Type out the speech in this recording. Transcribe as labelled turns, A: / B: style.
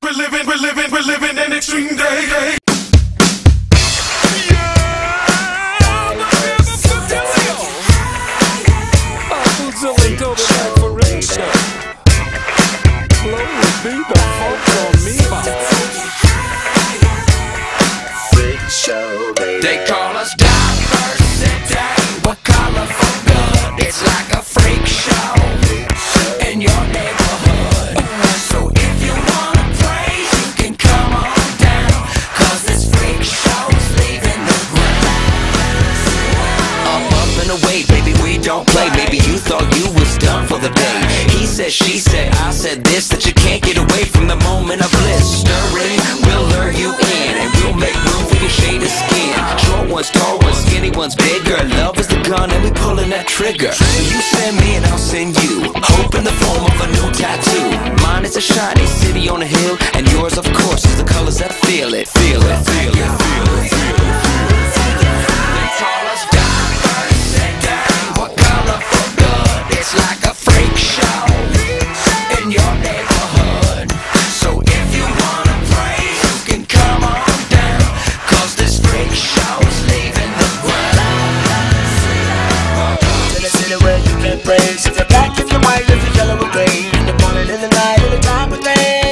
A: We're living, we're living, we're living an extreme day.
B: They call us diversity. We're colorful good. It's like a Up away, baby, we don't play. Maybe you thought you was done for the day. He said, she said, I said this, that you can't get away from the moment of bliss. Stirring, we'll lure you in, and we'll make room for your shade of skin. Short ones, tall ones, skinny ones, bigger. Love is the gun, and we pulling that trigger. So you send me, and I'll send you. Hope in the form of a new tattoo. Mine is a shiny city on a hill, and yours, of course, is the colors that feel it.
C: praise. If you're black, if you're white, if you're yellow or gray. In the morning, in the night, in the time of day.